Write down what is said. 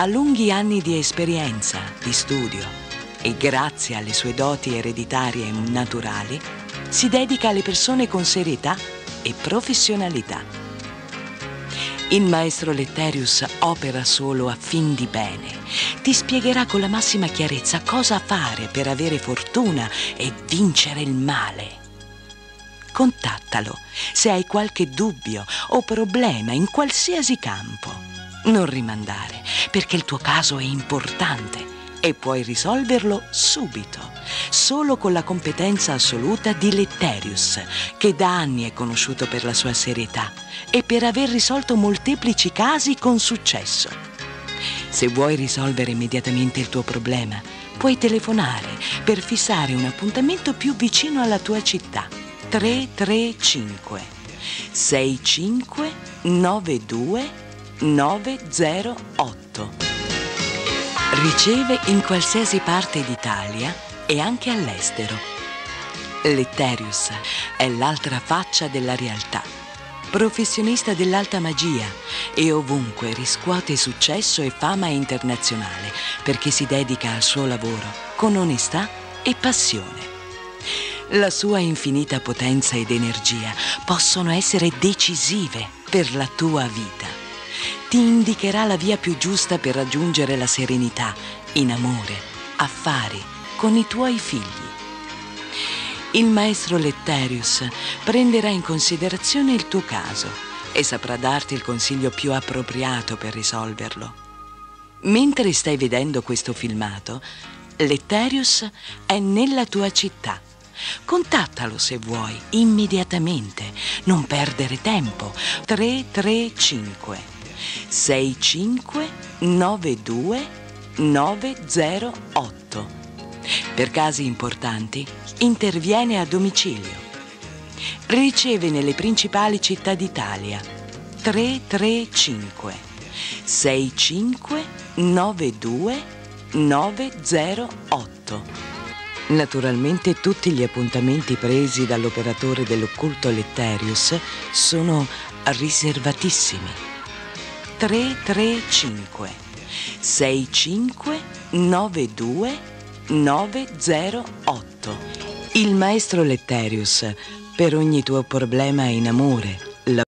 Ha lunghi anni di esperienza, di studio e grazie alle sue doti ereditarie e naturali si dedica alle persone con serietà e professionalità. Il maestro Letterius opera solo a fin di bene. Ti spiegherà con la massima chiarezza cosa fare per avere fortuna e vincere il male. Contattalo se hai qualche dubbio o problema in qualsiasi campo. Non rimandare, perché il tuo caso è importante e puoi risolverlo subito, solo con la competenza assoluta di Letterius, che da anni è conosciuto per la sua serietà e per aver risolto molteplici casi con successo. Se vuoi risolvere immediatamente il tuo problema, puoi telefonare per fissare un appuntamento più vicino alla tua città. 335 65 92 908 Riceve in qualsiasi parte d'Italia e anche all'estero. Letterius è l'altra faccia della realtà. Professionista dell'alta magia e ovunque riscuote successo e fama internazionale perché si dedica al suo lavoro con onestà e passione. La sua infinita potenza ed energia possono essere decisive per la tua vita ti indicherà la via più giusta per raggiungere la serenità in amore, affari, con i tuoi figli. Il maestro Letterius prenderà in considerazione il tuo caso e saprà darti il consiglio più appropriato per risolverlo. Mentre stai vedendo questo filmato, Letterius è nella tua città. Contattalo se vuoi, immediatamente. Non perdere tempo. 335 6592 908. Per casi importanti interviene a domicilio. Riceve nelle principali città d'Italia 335 6592 908. Naturalmente tutti gli appuntamenti presi dall'operatore dell'occulto Letterius sono riservatissimi. 335 65 92 908. Il maestro Letterius per ogni tuo problema in amore